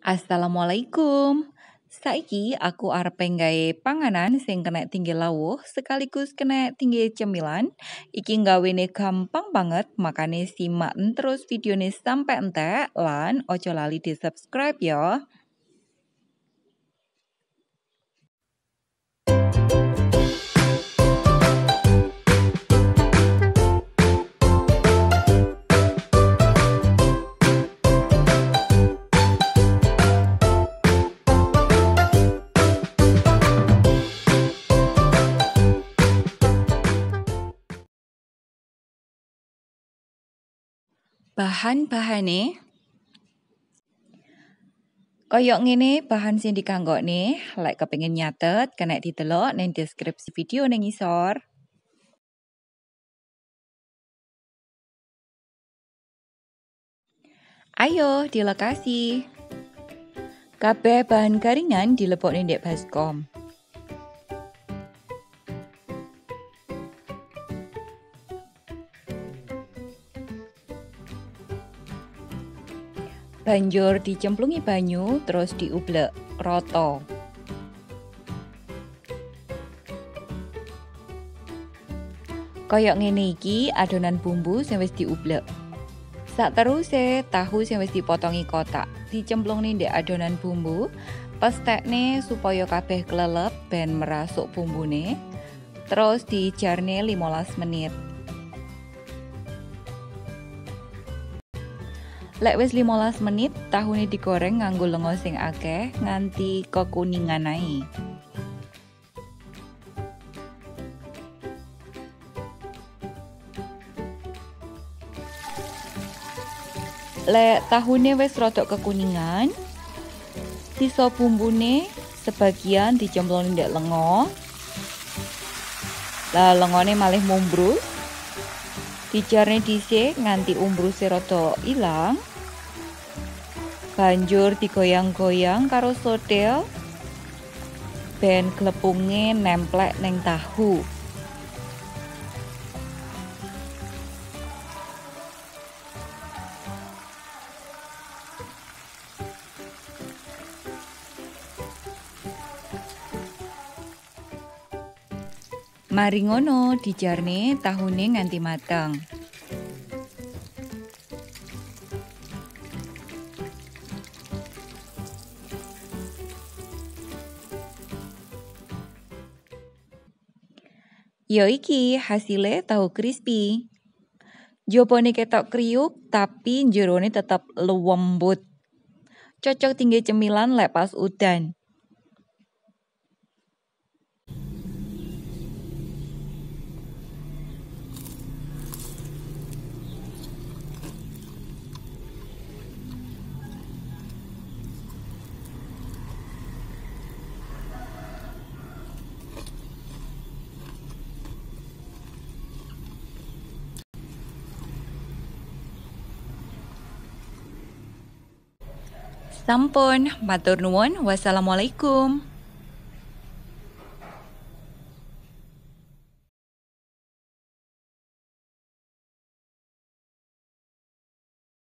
Assalamualaikum. Saiki aku arep gawe panganan sing kena tinggi lawuh sekaligus kena tinggi cemilan. Iki gawene gampang banget, makane simak terus videone sampai entek lan ojo lali di subscribe ya. Bahan-bahane Koyok ngene bahan sing dikanggokne, lek kepengin nyatet kena didelok ning deskripsi video ning isor. Ayo dilokasi. Kabeh bahan garingan dilebokne ndek baskom. Banjur dicemplungi banyu terus diublek rata. Koyok ngene iki adonan bumbu sing wis diublek. Sak teruse tahu sing wis dipotongi kotak dicemplungne ndek adonan bumbu, pestekne supaya kabeh klelep ben merasuk bumbune. Terus dijarne 15 menit. Lek wis 15 menit, tahune digoreng nganggo lenga sing akeh nganti kekuningan ae. Lek tahune wis rada kekuningan, sisa bumbune sebagian dicemplung ndek lenga. Lah lengone malih mumbrus. Dijarne dhisik nganti umbruse rada ilang. Banjur digoyang-goyang karo sodel ben glepunge nemplek neng tahu Mari ngono dijarne tahune nganti mateng. Ya iki hasile tahu crispy. Jopone ketok kriuk tapi jerone tetap lembut. Cocok tinggi cemilan lepas udan. Sampun, matur nuwun. Wassalamualaikum.